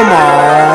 Come on.